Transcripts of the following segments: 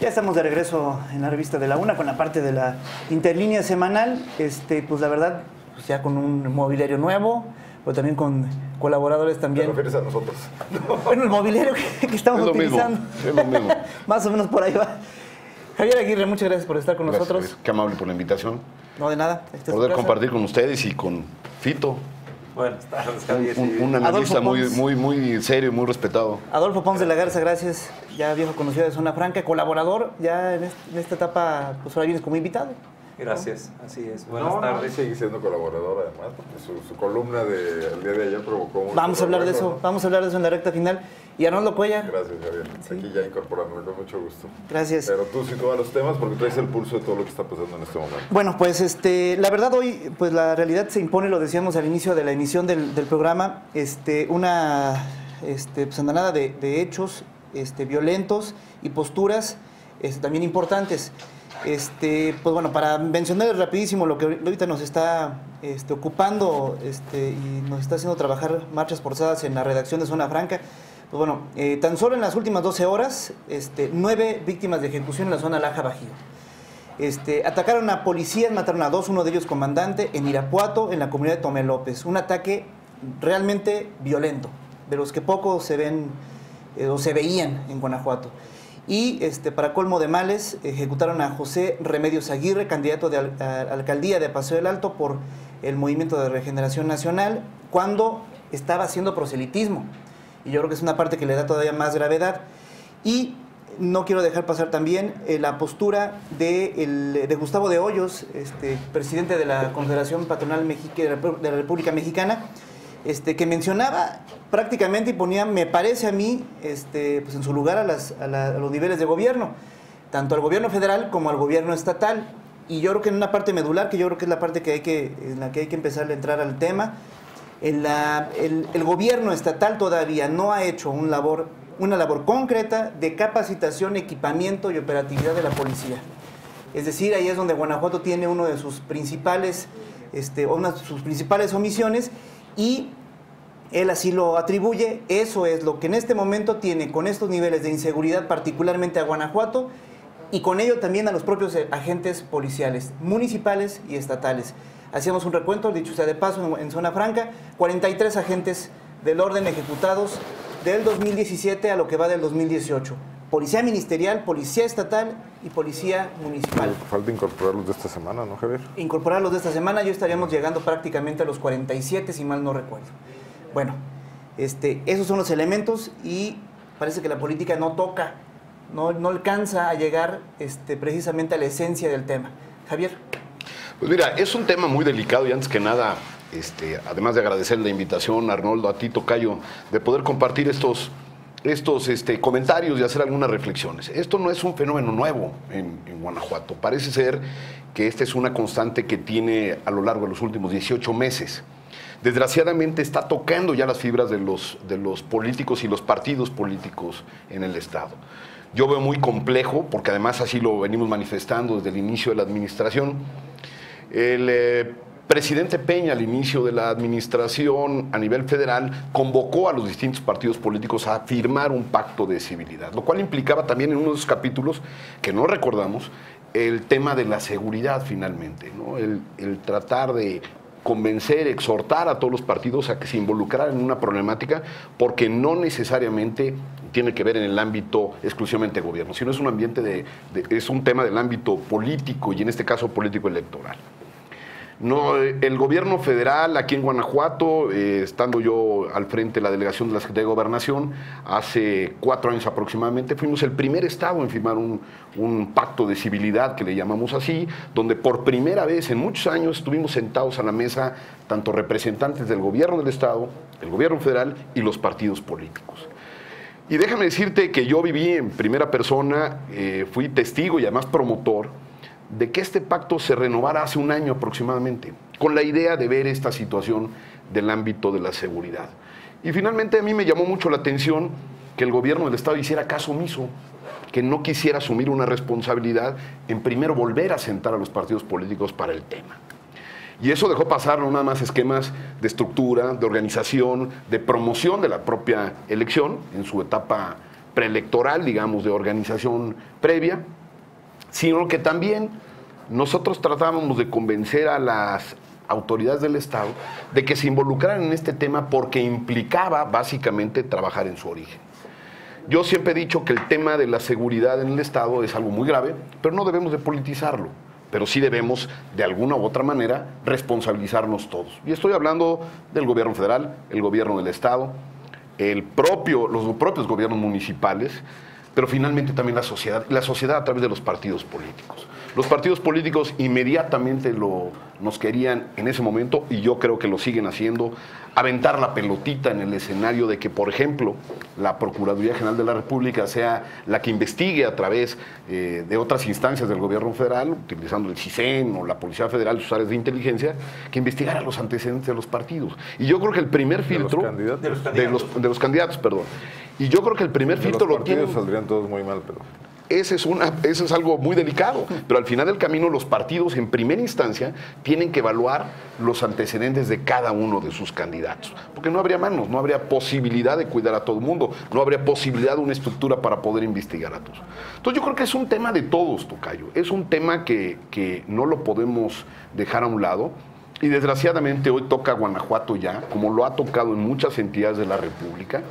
Ya estamos de regreso en la revista de la UNA con la parte de la interlínea semanal. Este, pues la verdad, pues ya con un mobiliario nuevo, pero también con colaboradores también. ¿Te refieres a nosotros? Bueno, el mobiliario que, que estamos Es lo mismo, utilizando. es lo mismo. Más o menos por ahí va. Javier Aguirre, muchas gracias por estar con Gracias, nosotros. Javier. Qué amable por la invitación. No, de nada. Poder compartir con ustedes y con Fito, Buenas tardes, un, Javier. un- un analista muy, Pons. muy, muy serio y muy respetado. Adolfo Ponce de la Garza, gracias. Ya viejo conocido de Zona Franca, colaborador. Ya en, este- en esta etapa, pues ahora vienes como invitado. Gracias, así es. Buenas no, no, tardes. sigue siendo colaborador además, porque su, su columna del día de ayer provocó mucho Vamos a hablar de eso, ¿no? vamos a hablar de eso en la recta final. Y Arnoldo Cuellar, Gracias, Javier. Aquí ya incorporándome con mucho gusto. gracias. Pero tú sí todos los temas porque traes el pulso de todo lo que está pasando en este momento. Bueno, pues este, la verdad hoy, pues la realidad se impone, lo decíamos al inicio de la emisión del, del programa, este, una este, pues, andanada de, de hechos este, violentos y posturas este, también importantes. Este, pues bueno, para mencionar rapidísimo lo que ahorita nos está este, ocupando este, y nos está haciendo trabajar marchas forzadas en la redacción de Zona Franca, pues bueno, eh, tan solo en las últimas 12 horas, este, nueve víctimas de ejecución en la zona Laja Bajío. Este, atacaron a policías, mataron a dos, uno de ellos comandante, en Irapuato, en la comunidad de Tomé López. Un ataque realmente violento, de los que poco se ven eh, o se veían en Guanajuato. Y este, para colmo de males, ejecutaron a José Remedios Aguirre, candidato de alcaldía de Paseo del Alto por el Movimiento de Regeneración Nacional, cuando estaba haciendo proselitismo. Y yo creo que es una parte que le da todavía más gravedad. Y no quiero dejar pasar también eh, la postura de, Gustavo de Hoyos, este, presidente de la Confederación Patronal de la República Mexicana, este, que mencionaba prácticamente y ponía, me parece a mí, este, pues en su lugar a, las- a la- a los niveles de gobierno, tanto al gobierno federal como al gobierno estatal. Y yo creo que en una parte medular, que yo creo que es la parte que hay que, en la que hay que empezar a entrar al tema, en la- el, el gobierno estatal todavía no ha hecho un labor, una labor concreta de capacitación, equipamiento y operatividad de la policía. Es decir, ahí es donde Guanajuato tiene uno de sus principales, este, una de sus principales omisiones y él así lo atribuye. Eso es lo que en este momento tiene con estos niveles de inseguridad, particularmente a Guanajuato, y con ello también a los propios eh, agentes policiales, municipales y estatales. Hacíamos un recuento, dicho sea de paso, en, en Zona Franca, 43 agentes del orden ejecutados del 2017 a lo que va del 2018. Policía ministerial, policía estatal y policía municipal. Falta incorporarlos de esta semana, ¿no, Javier? Incorporarlos de esta semana, yo estaríamos llegando prácticamente a los 47, si mal no recuerdo. Bueno, este, esos son los elementos y parece que la política no toca, no, no alcanza a llegar este, precisamente a la esencia del tema. Javier. Pues mira, es un tema muy delicado y antes que nada, este, además de agradecer la invitación, Arnoldo, a ti, Tocayo, de poder compartir estos, estos este, comentarios y hacer algunas reflexiones. Esto no es un fenómeno nuevo en, Guanajuato. Parece ser que esta es una constante que tiene a lo largo de los últimos 18 meses. Desgraciadamente está tocando ya las fibras de los, de los políticos y los partidos políticos en el Estado. Yo veo muy complejo, porque además así lo venimos manifestando desde el inicio de la administración, el eh, presidente Peña, al inicio de la administración a nivel federal, convocó a los distintos partidos políticos a firmar un pacto de civilidad, lo cual implicaba también en uno de esos capítulos, que no recordamos, el tema de la seguridad finalmente, ¿no? el, tratar de convencer, exhortar a todos los partidos a que se involucraran en una problemática, porque no necesariamente tiene que ver en el ámbito exclusivamente gobierno, sino es un ambiente de- es un tema del ámbito político y en este caso político electoral. No, el gobierno federal aquí en Guanajuato, eh, estando yo al frente de la delegación de la Secretaría de Gobernación, hace cuatro años aproximadamente, fuimos el primer estado en firmar un, un pacto de civilidad, que le llamamos así, donde por primera vez en muchos años estuvimos sentados a la mesa tanto representantes del gobierno del estado, el gobierno federal y los partidos políticos. Y déjame decirte que yo viví en primera persona, eh, fui testigo y además promotor de que este pacto se renovara hace un año aproximadamente, con la idea de ver esta situación del ámbito de la seguridad. Y finalmente a mí me llamó mucho la atención que el gobierno del Estado hiciera caso omiso, que no quisiera asumir una responsabilidad en primero volver a sentar a los partidos políticos para el tema. Y eso dejó pasar no nada más esquemas de estructura, de organización, de promoción de la propia elección en su etapa preelectoral, digamos, de organización previa, sino que también nosotros tratábamos de convencer a las autoridades del Estado de que se involucraran en este tema porque implicaba básicamente trabajar en su origen. Yo siempre he dicho que el tema de la seguridad en el Estado es algo muy grave, pero no debemos de politizarlo, pero sí debemos de alguna u otra manera responsabilizarnos todos. Y estoy hablando del gobierno federal, el gobierno del Estado, el propio, los propios gobiernos municipales, pero finalmente también la sociedad, la sociedad a través de los partidos políticos. Los partidos políticos inmediatamente lo, nos querían en ese momento, y yo creo que lo siguen haciendo, aventar la pelotita en el escenario de que, por ejemplo, la Procuraduría General de la República sea la que investigue a través eh, de otras instancias del gobierno federal, utilizando el CISEN o la Policía Federal, sus áreas de inteligencia, que investigara los antecedentes de los partidos. Y yo creo que el primer filtro... De los candidatos. De los candidatos, de los, candidatos perdón. Y yo creo que el primer filtro los lo tiene... saldrían todos muy mal, pero... Ese es, una, eso es algo muy delicado, pero al final del camino los partidos en primera instancia tienen que evaluar los antecedentes de cada uno de sus candidatos, porque no habría manos, no habría posibilidad de cuidar a todo el mundo, no habría posibilidad de una estructura para poder investigar a todos. Entonces yo creo que es un tema de todos, Tocayo, es un tema que, que no lo podemos dejar a un lado. Y desgraciadamente hoy toca Guanajuato ya, como lo ha tocado en muchas entidades de la República.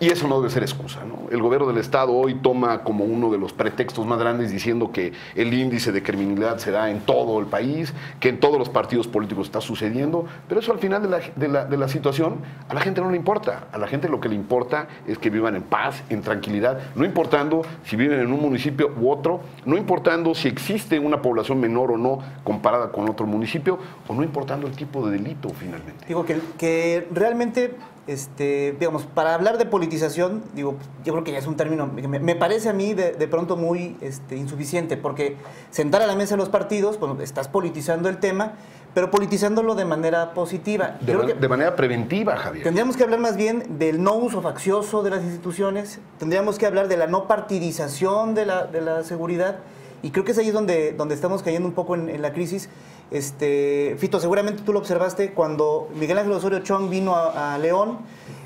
Y eso no debe ser excusa. ¿no? El gobierno del Estado hoy toma como uno de los pretextos más grandes diciendo que el índice de criminalidad se da en todo el país, que en todos los partidos políticos está sucediendo, pero eso al final de la, de la, de la situación a la gente no le importa. A la gente lo que le importa es que vivan en paz, en tranquilidad, no importando si viven en un municipio u otro, no importando si existe una población menor o no comparada con otro municipio, o no importando el tipo de delito finalmente. Digo que, que realmente este, digamos, para hablar de politización, digo, yo creo que ya es un término, me, me parece a mí de, de pronto muy este, insuficiente, porque sentar a la mesa los partidos, bueno, estás politizando el tema, pero politizándolo de manera positiva. De, man, de, manera preventiva, Javier. Tendríamos que hablar más bien del no uso faccioso de las instituciones, tendríamos que hablar de la no partidización de la, de la seguridad, y creo que es ahí donde, donde estamos cayendo un poco en, en la crisis. Este, Fito, seguramente tú lo observaste cuando Miguel Ángel Osorio Chong vino a, León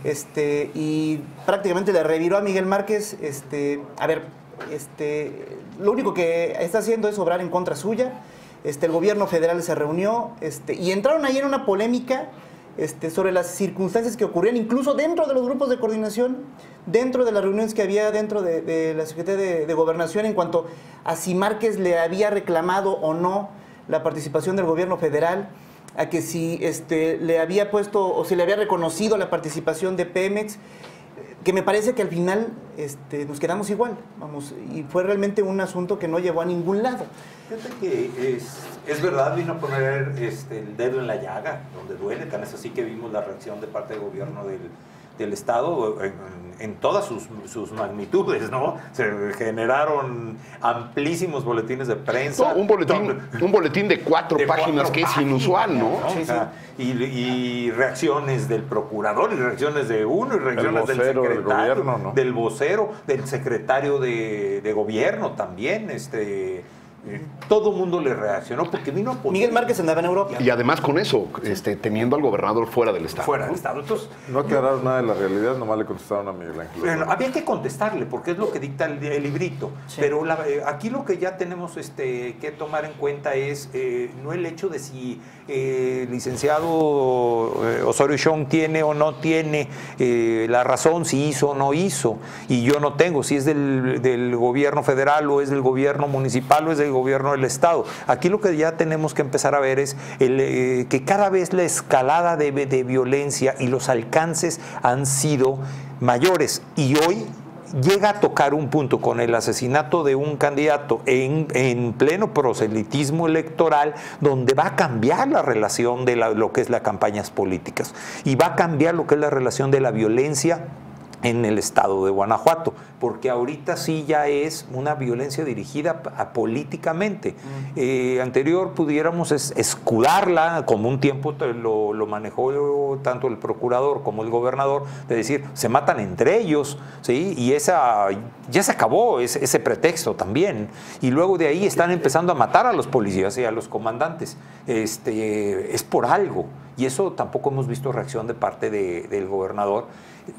este, y prácticamente le reviró a Miguel Márquez. Este, a ver, este, lo único que está haciendo es obrar en contra suya. El gobierno federal se reunió y entraron ahí en una polémica sobre las circunstancias que ocurrían incluso dentro de los grupos de coordinación, dentro de las reuniones que había dentro de, la Secretaría de, Gobernación en cuanto a si Márquez le había reclamado o no la participación del gobierno federal, a que si este, le había puesto o si le había reconocido la participación de Pemex, que me parece que al final este, nos quedamos igual, vamos, y fue realmente un asunto que no llevó a ningún lado. Fíjate que es, es verdad, vino a poner este, el dedo en la llaga, donde duele, tan es así que vimos la reacción de parte del gobierno del, del Estado en, en todas sus, sus, magnitudes, ¿no? Se generaron amplísimos boletines de prensa. No, un, boletín, un boletín de cuatro de páginas cuatro que páginas, es inusual, ¿no? ¿no? Sí, o sea, sí. y, y, reacciones del procurador, y reacciones de uno, y reacciones del secretario, del, gobierno, ¿no? del vocero, del secretario de, de gobierno también, este todo el mundo le reaccionó porque vino a poner... Miguel Márquez andaba en Europa. Y además con eso, este, teniendo al gobernador fuera del Estado. Fuera del Estado. Entonces, no aclararon nada de la realidad, nomás le contestaron a Miguel Ángel. Bueno, había que contestarle porque es lo que dicta el, el librito. Sí. Pero la, eh, aquí lo que ya tenemos este, que tomar en cuenta es eh, no el hecho de si eh, licenciado eh, Osorio Chong tiene o no tiene eh, la razón, si hizo o no hizo. Y yo no tengo, si es del, gobierno federal o es del gobierno municipal o es del gobierno del Estado. Aquí lo que ya tenemos que empezar a ver es eh, que cada vez la escalada de, violencia y los alcances han sido mayores. Y hoy llega a tocar un punto con el asesinato de un candidato en, en pleno proselitismo electoral, donde va a cambiar la relación de lo que es las campañas políticas. Y va a cambiar lo que es la relación de la violencia en el estado de Guanajuato, porque ahorita sí ya es una violencia dirigida a, políticamente. Mm. Eh, anterior pudiéramos es, escudarla, como un tiempo lo, lo, manejó tanto el procurador como el gobernador, de decir, se matan entre ellos, ¿sí? y esa ya se acabó ese, ese pretexto también. Y luego de ahí están empezando a matar a los policías y a los comandantes. Este, es por algo. Y eso tampoco hemos visto reacción de parte de, del gobernador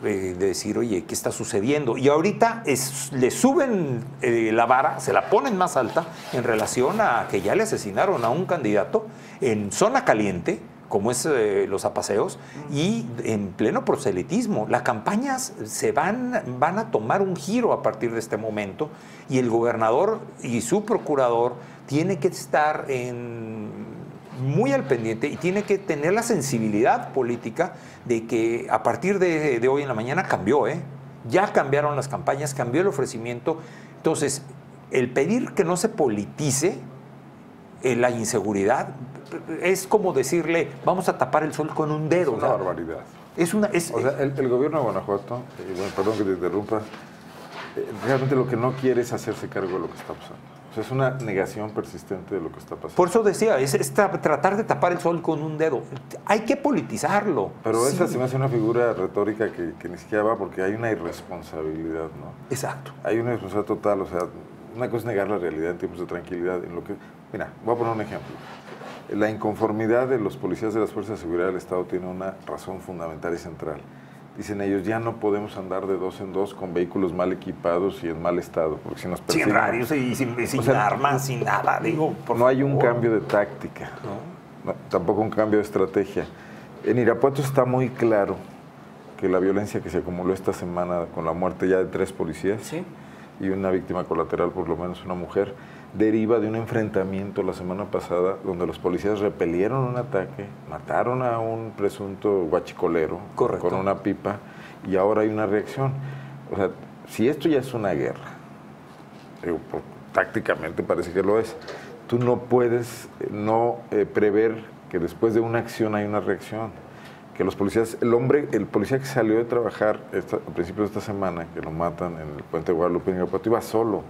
de decir, oye, ¿qué está sucediendo? Y ahorita es, le suben eh, la vara, se la ponen más alta en relación a que ya le asesinaron a un candidato en zona caliente, como es eh, los apaseos, y en pleno proselitismo. Las campañas se van, van a tomar un giro a partir de este momento y el gobernador y su procurador tiene que estar en muy al pendiente y tiene que tener la sensibilidad política de que a partir de, de hoy en la mañana cambió, ¿eh? Ya cambiaron las campañas, cambió el ofrecimiento. Entonces, el pedir que no se politice eh, la inseguridad es como decirle, vamos a tapar el sol con un dedo. Es una barbaridad. Es una, es, O sea, el, el gobierno de Guanajuato, eh, bueno, perdón que te interrumpa, eh, realmente lo que no quiere es hacerse cargo de lo que está pasando. Es una negación persistente de lo que está pasando. por eso decía, es, es tra- tratar de tapar el sol con un dedo. Hay que politizarlo. Pero Sí. esa se me hace una figura retórica que, que ni siquiera va porque hay una irresponsabilidad, ¿no? Exacto. Hay una irresponsabilidad total, o sea, una cosa es negar la realidad en tiempos de tranquilidad, en lo que... Mira, voy a poner un ejemplo. La inconformidad de los policías de las Fuerzas de Seguridad del Estado tiene una razón fundamental y central. Dicen ellos, ya no podemos andar de dos en dos con vehículos mal equipados y en mal estado, porque si nos Sin persiguen... radios y sin, sin O sea, armas, sin nada, digo. por no hay un cambio de táctica, No. no, tampoco un cambio de estrategia. En Irapuato está muy claro que la violencia que se acumuló esta semana con la muerte ya de tres policías Sí. y una víctima colateral, por lo menos una mujer, deriva de un enfrentamiento la semana pasada donde los policías repelieron un ataque, mataron a un presunto guachicolero Correcto. con una pipa y ahora hay una reacción. O sea, si esto ya es una guerra, digo, por- tácticamente parece que lo es, tú no puedes eh, no eh, prever que después de una acción hay una reacción. Que los policías, el hombre, el policía que salió de trabajar esta- a principios de esta semana, que lo matan en el puente de Guadalupe en Irapuato, iba solo.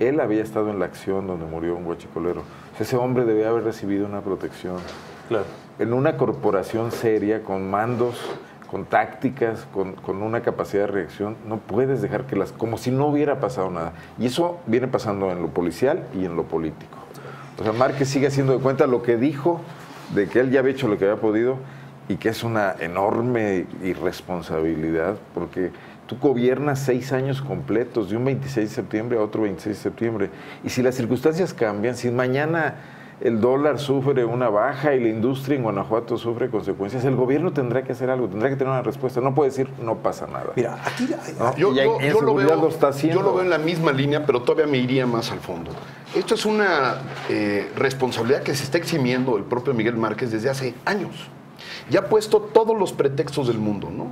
Él había estado en la acción donde murió un guachicolero. O sea, ese hombre debía haber recibido una protección. Claro. En una corporación seria, con mandos, con tácticas, con, con una capacidad de reacción, no puedes dejar que las... como si no hubiera pasado nada. Y eso viene pasando en lo policial y en lo político. O sea, Márquez sigue haciendo de cuenta lo que dijo, de que él ya había hecho lo que había podido y que es una enorme irresponsabilidad, porque tú gobiernas seis años completos, de un 26 de septiembre a otro 26 de septiembre. Y si las circunstancias cambian, si mañana el dólar sufre una baja y la industria en Guanajuato sufre consecuencias, el gobierno tendrá que hacer algo, tendrá que tener una respuesta. No puede decir, no pasa nada. Mira, aquí ¿No? Yo, yo- lo veo, lo está haciendo. yo lo veo en la misma línea, pero todavía me iría más al fondo. Esto es una eh, responsabilidad que se está eximiendo el propio Miguel Márquez desde hace años. Ya ha puesto todos los pretextos del mundo, ¿no?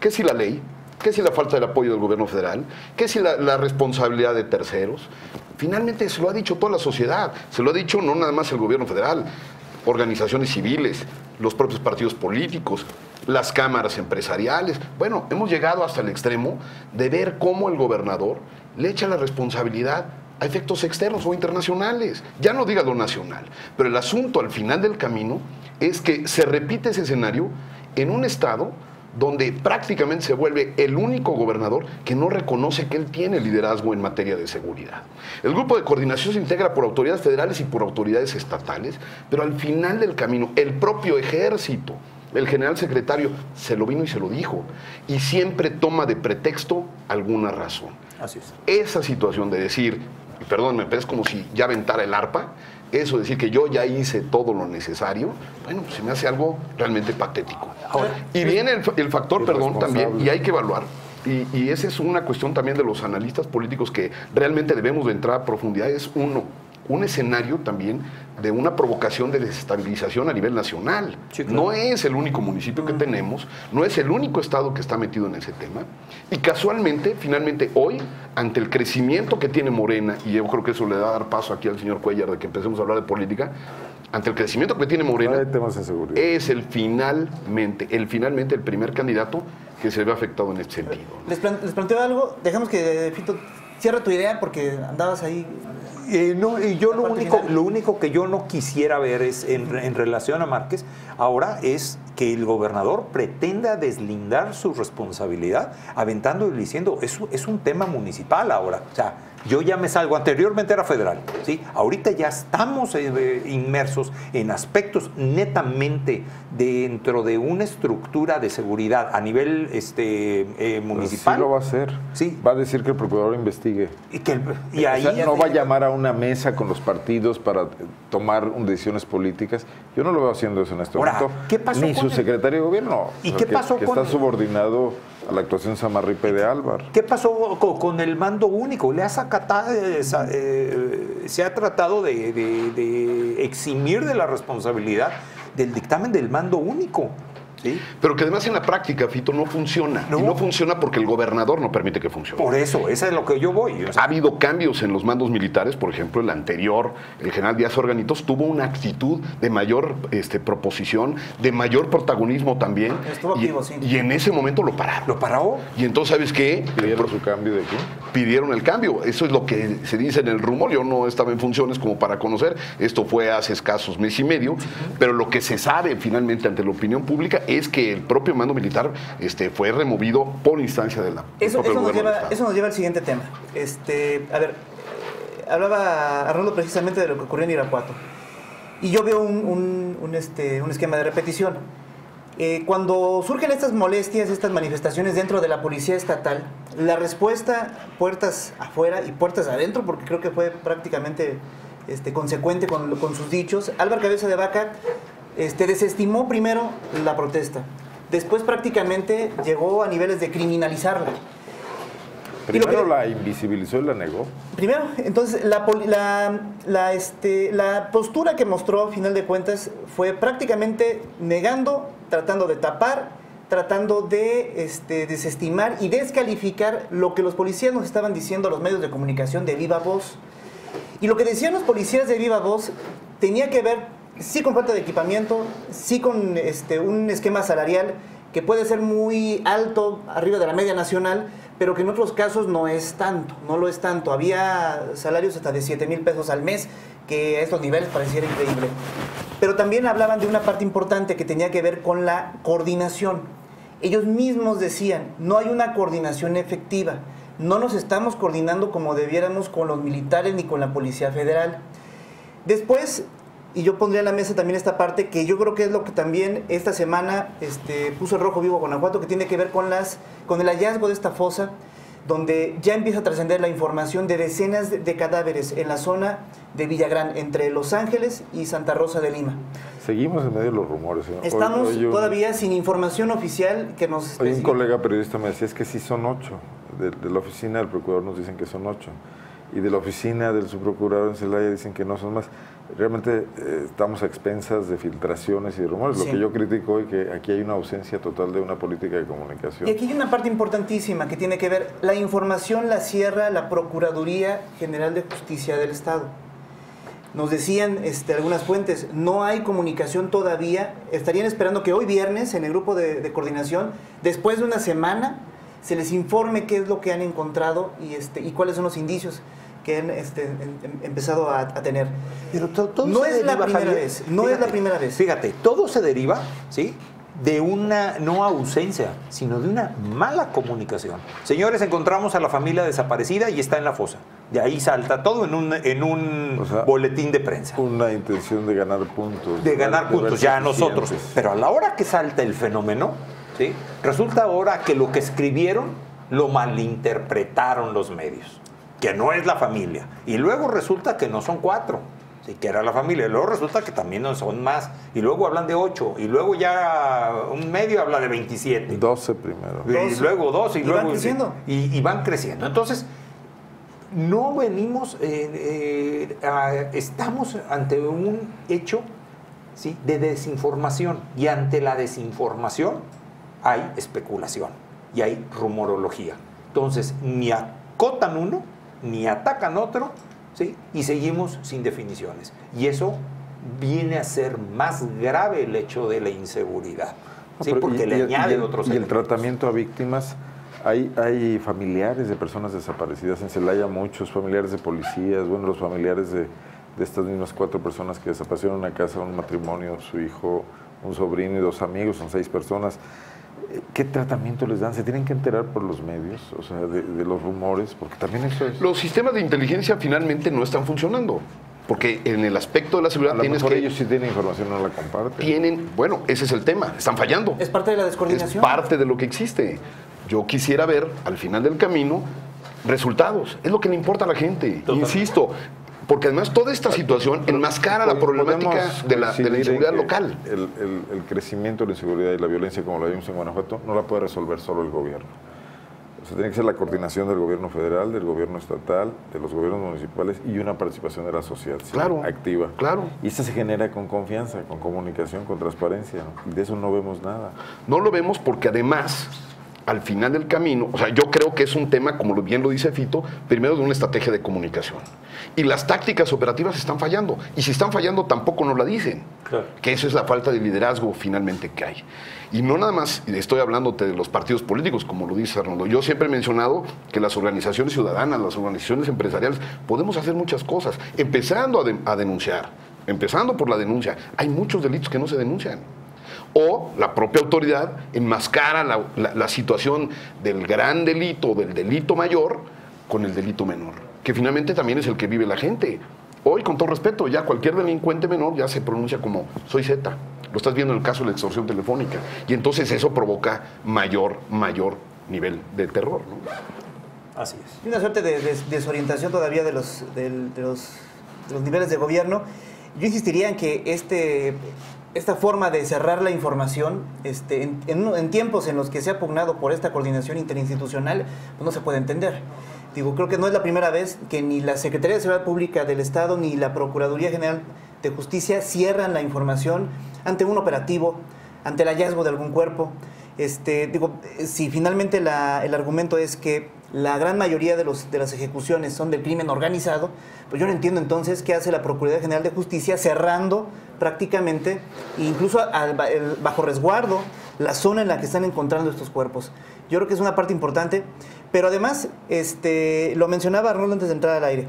¿Qué si la ley? ¿Qué si la falta del apoyo del gobierno federal? ¿Qué si la, la responsabilidad de terceros? Finalmente se lo ha dicho toda la sociedad, se lo ha dicho no nada más el gobierno federal, organizaciones civiles, los propios partidos políticos, las cámaras empresariales. Bueno, hemos llegado hasta el extremo de ver cómo el gobernador le echa la responsabilidad a efectos externos o internacionales. Ya no diga lo nacional, pero el asunto al final del camino es que se repite ese escenario en un estado donde prácticamente se vuelve el único gobernador que no reconoce que él tiene liderazgo en materia de seguridad. El grupo de coordinación se integra por autoridades federales y por autoridades estatales, pero al final del camino el propio ejército, el general secretario, se lo vino y se lo dijo, y siempre toma de pretexto alguna razón. Así es. Esa situación de decir, y perdónme, pero es como si ya aventara el arpa, eso de decir que yo ya hice todo lo necesario, bueno, pues se me hace algo realmente patético. Ahora, y viene el, el factor, perdón, también, y hay que evaluar. Y, y esa es una cuestión también de los analistas políticos que realmente debemos de entrar a profundidad. Es uno, un escenario también de una provocación de desestabilización a nivel nacional. Sí, claro. No es el único municipio que tenemos, no es el único estado que está metido en ese tema. Y casualmente, finalmente, hoy, ante el crecimiento que tiene Morena, y yo creo que eso le da a dar paso aquí al señor Cuellar de que empecemos a hablar de política, ante el crecimiento que tiene Morena, Ahora hay temas de seguridad. es el finalmente, el finalmente el primer candidato que se ve afectado en este sentido. Les, plan- les planteo algo, dejamos que Fito cierre tu idea porque andabas ahí. Eh, no, y yo lo único, final. lo único que yo no quisiera ver es en, en relación a Márquez ahora es que el gobernador pretenda deslindar su responsabilidad aventando y diciendo, eso es un tema municipal ahora. O sea, yo ya me salgo, anteriormente era federal, ¿sí? Ahorita ya estamos eh, inmersos en aspectos netamente dentro de una estructura de seguridad a nivel este, eh, municipal. Sí lo va a hacer. Sí. Va a decir que el procurador investigue. Y, que el- y ahí... O sea, no va a llamar a una mesa con los partidos para tomar decisiones políticas. Yo no lo veo haciendo eso en este Ahora, momento. ¿qué pasó Ni con su el- secretario de gobierno. ¿Y qué que- pasó que con- está subordinado a la actuación Samarripe de Álvar. ¿Qué pasó co- con el mando único? Le ha sacatado, eh, eh, se ha tratado de, de- de eximir de la responsabilidad del dictamen del mando único. ¿Sí? Pero que además en la práctica, Fito, no funciona. No. Y no funciona porque el gobernador no permite que funcione. Por eso, esa es lo que yo voy. o sea, Ha habido cambios en los mandos militares, por ejemplo, el anterior, el general Díaz Organitos, tuvo una actitud de mayor este, proposición, de mayor protagonismo también. Estuvo y, activo, sí. y en ese momento lo pararon. ¿Lo paró? Y entonces, ¿sabes qué? ¿Pidieron su cambio de aquí? Pidieron el cambio. Eso es lo que se dice en el rumor. Yo no estaba en funciones como para conocer. Esto fue hace escasos mes y medio. Pero lo que se sabe finalmente ante la opinión pública es que el propio mando militar este, fue removido por instancia de la, Eso, eso nos lleva, eso nos lleva al siguiente tema. Este, a ver, eh, hablaba Arnoldo precisamente de lo que ocurrió en Irapuato. Y yo veo un, un- un, este, un esquema de repetición. Eh, cuando surgen estas molestias, estas manifestaciones dentro de la policía estatal, la respuesta, puertas afuera y puertas adentro, porque creo que fue prácticamente este, consecuente con, con sus dichos, Álvaro Cabeza de Vaca este, desestimó primero la protesta. Después prácticamente llegó a niveles de criminalizarla. Y lo Primero que- la invisibilizó y la negó. Primero, entonces, la, la, este, la postura que mostró, a final de cuentas, fue prácticamente negando, tratando de tapar, tratando de este, desestimar y descalificar lo que los policías nos estaban diciendo a los medios de comunicación de viva voz. Y lo que decían los policías de viva voz tenía que ver, sí, con falta de equipamiento, sí con este, un esquema salarial que puede ser muy alto, arriba de la media nacional, pero que en otros casos no es tanto, no lo es tanto. Había salarios hasta de 7 mil pesos al mes, que a estos niveles pareciera increíble. Pero también hablaban de una parte importante que tenía que ver con la coordinación. Ellos mismos decían, no hay una coordinación efectiva, no nos estamos coordinando como debiéramos con los militares ni con la Policía Federal. Después, y yo pondría en la mesa también esta parte que yo creo que es lo que también esta semana este, puso el Rojo Vivo Guanajuato, que tiene que ver con, las, con el hallazgo de esta fosa, donde ya empieza a trascender la información de decenas de, cadáveres en la zona de Villagrán, entre Los Ángeles y Santa Rosa de Lima. Seguimos en medio de los rumores. ¿eh? Estamos hoy un- todavía sin información oficial que nos... Hoy un colega periodista me decía, es que sí son ocho. De, de la oficina del procurador nos dicen que son ocho. Y de la oficina del subprocurador en Celaya dicen que no son más. Realmente eh, estamos a expensas de filtraciones y de rumores. Sí. Lo que yo critico hoy que aquí hay una ausencia total de una política de comunicación. Y aquí hay una parte importantísima que tiene que ver, la información la cierra la Procuraduría General de Justicia del Estado. Nos decían este, algunas fuentes, no hay comunicación todavía, estarían esperando que hoy viernes en el grupo de, de coordinación, después de una semana, se les informe qué es lo que han encontrado y, este, y cuáles son los indicios que han este, em- em- empezado a, a tener. Pero to- todo No se es la deriva, primera Javier, vez, no es la primera vez. Fíjate, todo se deriva, ¿sí? De una no ausencia, sino de una mala comunicación. Señores, encontramos a la familia desaparecida y está en la fosa. De ahí salta todo en un, en un O sea, boletín de prensa. Una intención de ganar puntos. de ganar puntos ya nosotros. eficientes. Pero a la hora que salta el fenómeno, ¿sí? resulta ahora que lo que escribieron lo malinterpretaron los medios, que no es la familia. Y luego resulta que no son cuatro, ¿sí? que era la familia. Y luego resulta que también no son más. Y luego hablan de ocho. Y luego ya un medio habla de 27. 12 primero. Y Dos. luego dos y, Y luego van creciendo. Y, y van creciendo. Entonces, no venimos, eh, eh, a- estamos ante un hecho ¿sí? de desinformación. Y ante la desinformación hay especulación y hay rumorología. Entonces, ni acotan uno, ni atacan otro, ¿sí? y seguimos sin definiciones. Y eso viene a ser más grave el hecho de la inseguridad. ¿sí? Porque y- le y- añade y el, otros Y el tratamiento a víctimas, hay, hay familiares de personas desaparecidas en Celaya, muchos familiares de policías, bueno, los familiares de, de estas mismas cuatro personas que desaparecieron en una casa, un matrimonio, su hijo un sobrino y dos amigos, son seis personas. ¿Qué tratamiento les dan? ¿Se tienen que enterar por los medios? O sea, de, de los rumores, porque también eso es... Los sistemas de inteligencia finalmente no están funcionando. Porque en el aspecto de la seguridad A lo tienes mejor que... ellos sí tienen información, no la comparten. Tienen, bueno, ese es el tema, están fallando. Es parte de la Es descoordinación. parte de lo que existe. Yo quisiera ver al final del camino resultados. Es lo que le importa a la gente. Insisto, porque además toda esta situación enmascara la problemática de la, de la inseguridad local. El, el- el crecimiento de la inseguridad y la violencia, como la vimos en Guanajuato, no la puede resolver solo el gobierno. O sea, tiene que ser la coordinación del gobierno federal, del gobierno estatal, de los gobiernos municipales y una participación de la sociedad Claro, activa. claro. Y esta se genera con confianza, con comunicación, con transparencia. ¿no? Y de eso no vemos nada. No lo vemos porque además, al final del camino, o sea, yo creo que es un tema, como bien lo dice Fito, primero de una estrategia de comunicación. Y las tácticas operativas están fallando. Y si están fallando, tampoco nos la dicen. Claro. Que eso es la falta de liderazgo finalmente que hay. Y no nada más estoy hablándote de los partidos políticos, como lo dice Arnoldo. Yo siempre he mencionado que las organizaciones ciudadanas, las organizaciones empresariales, podemos hacer muchas cosas, empezando a, de- a denunciar, empezando por la denuncia. Hay muchos delitos que no se denuncian o la propia autoridad enmascara la, la- la situación del gran delito, del delito mayor, con el delito menor, que finalmente también es el que vive la gente. Hoy, con todo respeto, ya cualquier delincuente menor ya se pronuncia como soy Z. Lo estás viendo en el caso de la extorsión telefónica. Y entonces eso provoca mayor, mayor nivel de terror. ¿no? Así es. Y una suerte de des- desorientación todavía de los, del- de, los, de los niveles de gobierno. Yo insistiría en que este, esta forma de cerrar la información, este, en, tiempos en los que se ha pugnado por esta coordinación interinstitucional, pues no se puede entender. Digo, creo que no es la primera vez que ni la Secretaría de Seguridad Pública del Estado ni la Procuraduría General de Justicia cierran la información ante un operativo, ante el hallazgo de algún cuerpo. Este, digo, si finalmente el argumento es que la gran mayoría de, los, de las ejecuciones son del crimen organizado, pues yo no entiendo entonces qué hace la Procuraduría General de Justicia cerrando prácticamente, incluso bajo resguardo, la zona en la que están encontrando estos cuerpos. Yo creo que es una parte importante, pero además, este, lo mencionaba Arnoldo antes de entrar al aire,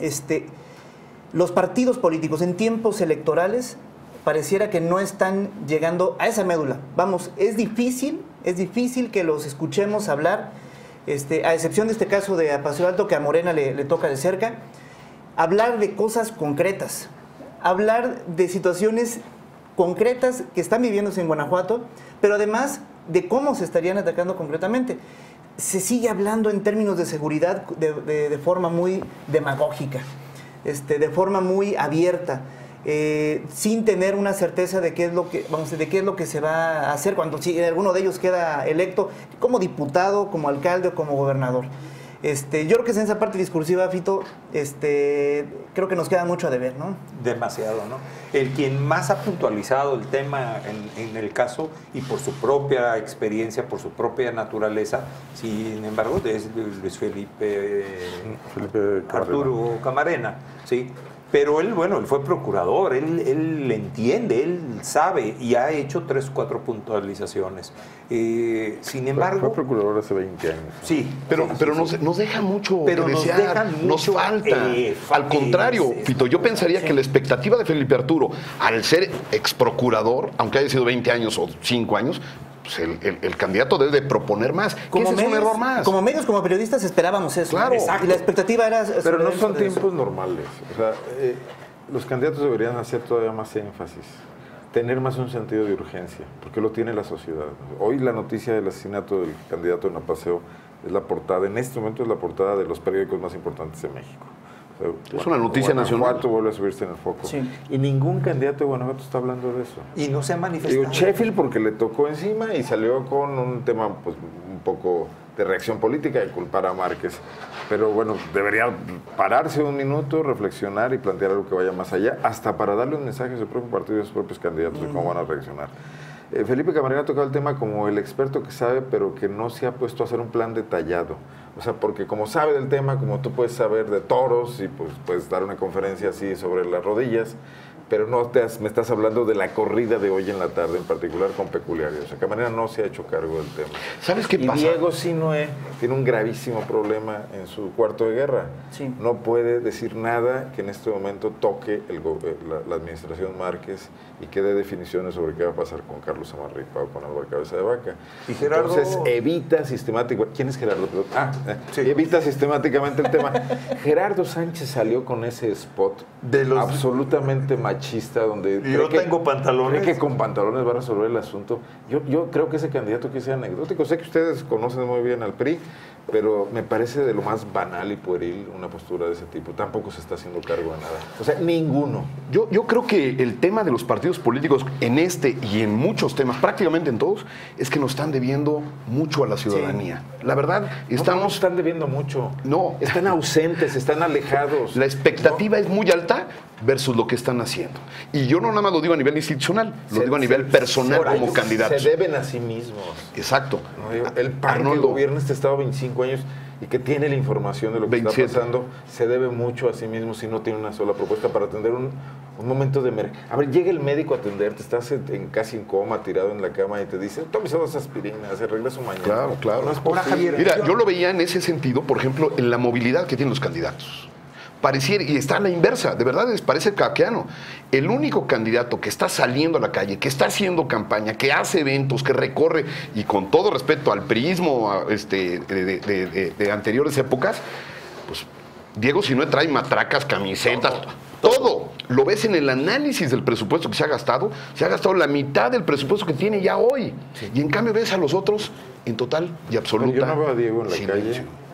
este, los partidos políticos en tiempos electorales pareciera que no están llegando a esa médula. Vamos, es difícil, es difícil que los escuchemos hablar, este, a excepción de este caso de Apacio Alto que a Morena le, toca de cerca, hablar de cosas concretas, hablar de situaciones concretas que están viviéndose en Guanajuato, pero además de cómo se estarían atacando concretamente. Se sigue hablando en términos de seguridad de, de- de forma muy demagógica, este, de forma muy abierta, eh, sin tener una certeza de qué es lo que vamos de qué es lo que se va a hacer cuando si alguno de ellos queda electo como diputado, como alcalde o como gobernador. Este, yo creo que es en esa parte discursiva, Fito, este, creo que nos queda mucho a deber, ¿no? Demasiado, ¿no? El quien más ha puntualizado el tema en, en el caso y por su propia experiencia, por su propia naturaleza, sin embargo, es Luis Felipe, Felipe. Arturo Camarena, ¿sí? Pero él, bueno, él fue procurador, él, él entiende, él sabe y ha hecho tres, cuatro puntualizaciones. Eh, sin Fue- embargo, Fue procurador hace 20 años. sí. Pero, sí, pero sí. nos, nos deja mucho Pero que nos desear, dejan nos mucho, falta. eh, Al contrario, es- es Fito, yo pensaría sí. que la expectativa de Felipe Arturo, al ser ex procurador, aunque haya sido 20 años o 5 años, pues el, el- el candidato debe de proponer más. Que ese es un error más. como medios, como periodistas esperábamos eso. Claro. Y la expectativa era... Pero no son eso. tiempos normales. O sea, eh, los candidatos deberían hacer todavía más énfasis, tener más un sentido de urgencia, porque lo tiene la sociedad. Hoy la noticia del asesinato del candidato en Apaseo es la portada, en este momento es la portada de los periódicos más importantes de México. Es una noticia nacional. Guanajuato vuelve a subirse en el foco. Sí. Y ningún candidato de Guanajuato está hablando de eso. Y no se ha manifestado. Digo, Sheffield porque le tocó encima y salió con un tema pues, un poco de reacción política y culpar a Márquez. Pero bueno, debería pararse un minuto, reflexionar y plantear algo que vaya más allá, hasta para darle un mensaje a su propio partido y a sus propios candidatos de cómo van a reaccionar. Eh, Felipe Camarena ha tocado el tema como el experto que sabe, pero que no se ha puesto a hacer un plan detallado. O sea, porque como sabe del tema, como tú puedes saber de toros y pues puedes dar una conferencia así sobre las rodillas, pero no te has- me estás hablando de la corrida de hoy en la tarde, en particular con peculiares. O sea, Camarena no se ha hecho cargo del tema. ¿Sabes qué y pasa? Diego Sinoé tiene un gravísimo problema en su cuarto de guerra. Sí. No puede decir nada que en este momento toque el eh, la, la administración Márquez y que dé definiciones sobre qué va a pasar con Carlos Amarripa o con Álvaro Cabeza de Vaca. Y Gerardo- Entonces evita sistemáticamente... ¿Quién es Gerardo? Ah, eh, evita sistemáticamente el tema. Gerardo Sánchez salió con ese spot De los- absolutamente machista donde cree yo que- tengo pantalones. cree que con pantalones va a resolver el asunto. Yo, yo creo que ese candidato que sea anecdótico. Sé que ustedes conocen muy bien al PRI, pero me parece de lo más banal y pueril una postura de ese tipo. Tampoco se está haciendo cargo de nada. O sea, ninguno. Yo, yo creo que el tema de los partidos políticos en este y en muchos temas, prácticamente en todos, es que nos están debiendo mucho a la ciudadanía. La verdad, Estamos, no estamos... están debiendo mucho. No. Están ausentes, están alejados. La expectativa es muy alta versus lo que están haciendo. Y yo no nada más lo digo a nivel institucional, lo Se- digo a nivel se- personal como candidato. Se deben a sí mismos. Exacto. No, digo, el PAN que Arnoldo, gobierna este estado 25 años y que tiene la información de lo que 27. está pasando, se debe mucho a sí mismo si no tiene una sola propuesta para atender un, un momento de emergencia. A ver, llega el médico a atenderte, estás en, en casi en coma, tirado en la cama y te dice, tómese dos aspirinas, regreso mañana. Claro, claro. No es. Javier, Mira, yo lo veía en ese sentido, por ejemplo, en la movilidad que tienen los candidatos. Pareciera, y está a la inversa, de verdad es, parece kafkiano. El único candidato que está saliendo a la calle, que está haciendo campaña, que hace eventos, que recorre, y con todo respeto al priismo a, este, de, de- de- de anteriores épocas, pues Diego si no trae matracas, camisetas, todo. Lo ves en el análisis del presupuesto que se ha gastado, se ha gastado la mitad del presupuesto que tiene ya hoy. Y en cambio ves a los otros en total y absoluta. Yo no veo a Diego en la silencio. calle.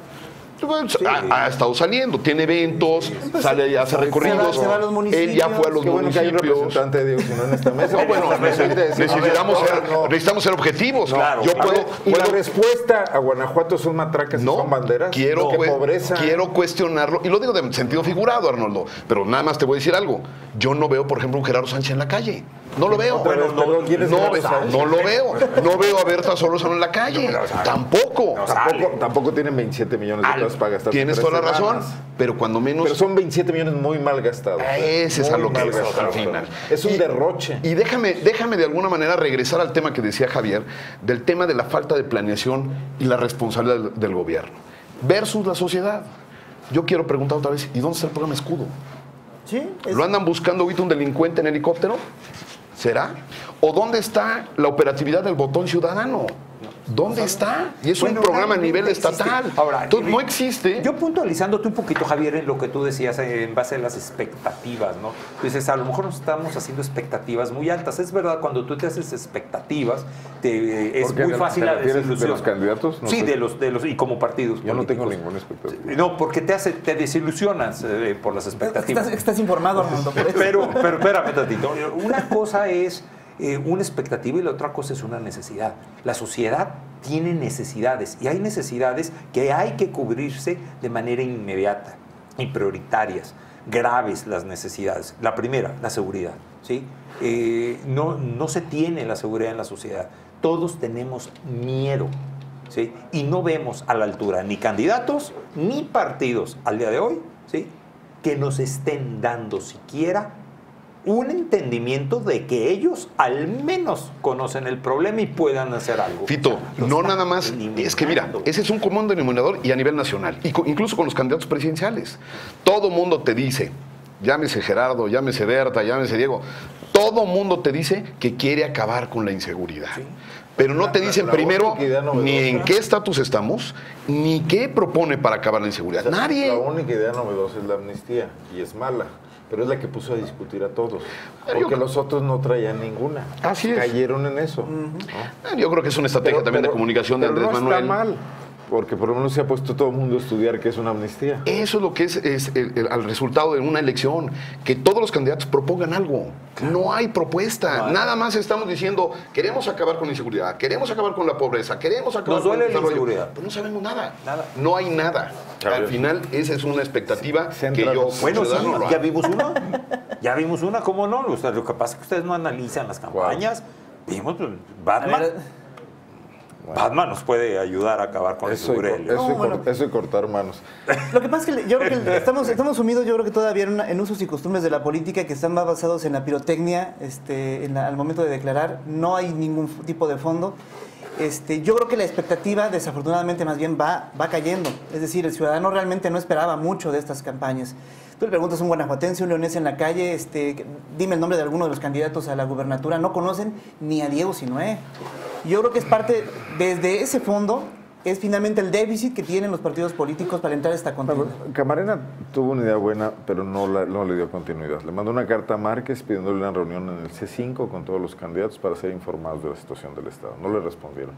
Ha, ha estado saliendo, tiene eventos, sale y hace recorridos. se va a los Él ya fue a los Qué bueno que hay un municipios. representante de Diego Sinoé en esta mesa. No, bueno, Necesita decir, necesitamos, ver, ser, no, no. necesitamos ser objetivos. Claro, Yo puedo, ver, y la respuesta a Guanajuato son matracas y no, son banderas. Quiero, pobreza. quiero cuestionarlo. Y lo digo de sentido figurado, Arnoldo. Pero nada más te voy a decir algo. Yo no veo, por ejemplo, un Gerardo Sánchez en la calle. No lo veo. Otra vez, perdón, ¿quién es no, Sánchez? no lo veo. No veo a Berta Solórzano en la calle. Tampoco. Tampoco, tampoco tienen 27 millones de Pesos para gastar. Tienes toda la razón. semanas. Pero cuando menos. Pero son 27 millones muy mal gastados. ¿eh? Ese es a lo que es al final. Es un Y- derroche. Y déjame, déjame de alguna manera regresar al tema que decía Javier, del tema de la falta de planeación y la responsabilidad del, del gobierno, versus la sociedad. Yo quiero preguntar otra vez, ¿y dónde está el programa Escudo? Sí, es- ¿Lo andan buscando ahorita un delincuente en helicóptero? ¿Será? ¿O dónde está la operatividad del botón ciudadano? ¿Dónde está? Y es Bueno, un programa a nivel existe. estatal. Ahora, Entonces, no existe. Yo puntualizándote un poquito, Javier, en lo que tú decías eh, en base a las expectativas, ¿no? Tú dices, a lo mejor nos estamos haciendo expectativas muy altas. Es verdad, cuando tú te haces expectativas, te, eh, es muy ¿Te fácil la refieres de desilusión. los candidatos? No sí, sé. de los, de los, y como partidos Yo no tengo ninguna expectativa. No, porque te, hace, te desilusionas eh, por las expectativas. estás, estás informado, Armando. por eso. Pero, pero espérame tantito. Una cosa es eh, una expectativa y la otra cosa es una necesidad. La sociedad tiene necesidades y hay necesidades que hay que cubrirse de manera inmediata y prioritarias, graves las necesidades. La primera, la seguridad. ¿sí? Eh, no, no se tiene la seguridad en la sociedad. Todos tenemos miedo. ¿sí? Y no vemos a la altura ni candidatos ni partidos al día de hoy ¿sí? que nos estén dando siquiera un entendimiento de que ellos al menos conocen el problema y puedan hacer algo. Fito, no nada más. Es que mira, ese es un común denominador y a nivel nacional, y incluso con los candidatos presidenciales. Todo mundo te dice, llámese Gerardo, llámese Berta, llámese Diego, todo mundo te dice que quiere acabar con la inseguridad. Pero no La- te dicen la primero ni en qué estatus estamos, ni qué propone para acabar la inseguridad. Nadie. La única idea novedosa es la amnistía y es mala. Pero es la que puso a discutir a todos. Yo- Porque los otros no traían ninguna. Así es. Cayeron en eso. Eh, Yo creo que es una estrategia Pero- también de comunicación de Andrés no Manuel. Está mal. Porque por lo menos se ha puesto todo el mundo a estudiar qué es una amnistía. Eso es lo que es, es el, resultado de una elección, que todos los candidatos propongan algo. No hay propuesta. Nada más estamos diciendo, queremos acabar con la inseguridad, queremos acabar con la pobreza, queremos acabar Nos con duele el la desarrollo. inseguridad. Pero no sabemos nada. Nada. No hay nada. Al final, esa es una expectativa Se que yo, Bueno, sí, ya vimos una. Ya vimos una, ¿cómo no? O sea, lo que pasa es que ustedes no analizan las campañas. Vimos pues, Batman. Ver, Batman nos puede ayudar a acabar con Eso, el y, eso y No, cor- bueno. eso y cortar manos. Lo que pasa es que yo creo que estamos, estamos sumidos, yo creo que todavía en, una- en usos y costumbres de la política que están más basados en la pirotecnia este, en la- al momento de declarar. No hay ningún tipo de fondo. Este, yo creo que la expectativa, desafortunadamente, más bien va, va cayendo. Es decir, el ciudadano realmente no esperaba mucho de estas campañas. Tú le preguntas a un guanajuatense, un leonés en la calle, este, dime el nombre de alguno de los candidatos a la gubernatura, no conocen ni a Diego Sinoé. Yo creo que es parte, desde ese fondo, es finalmente el déficit que tienen los partidos políticos para entrar a esta contienda. Camarena tuvo una idea buena, pero no, la- no le dio continuidad. Le mandó una carta a Márquez pidiéndole una reunión en el C5 con todos los candidatos para ser informados de la situación del Estado. No le respondieron.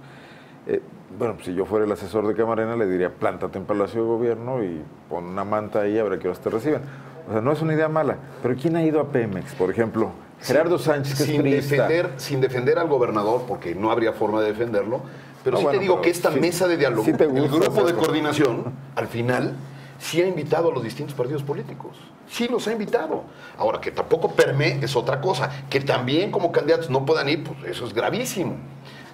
Eh, bueno, pues si yo fuera el asesor de Camarena, le diría, plántate en Palacio de Gobierno y pon una manta ahí, a ver a qué horas te reciben. O sea, no es una idea mala. Pero ¿quién ha ido a Pemex, por ejemplo? Gerardo Sánchez, que es sin priista. defender, sin defender al gobernador, porque no habría forma de defenderlo, pero No, sí bueno, te digo que esta sí- mesa de diálogo, sí el grupo de coordinación, al final, sí ha invitado a los distintos partidos políticos. Sí los ha invitado. Ahora, que tampoco permee es otra cosa. Que también como candidatos no puedan ir, pues eso es gravísimo.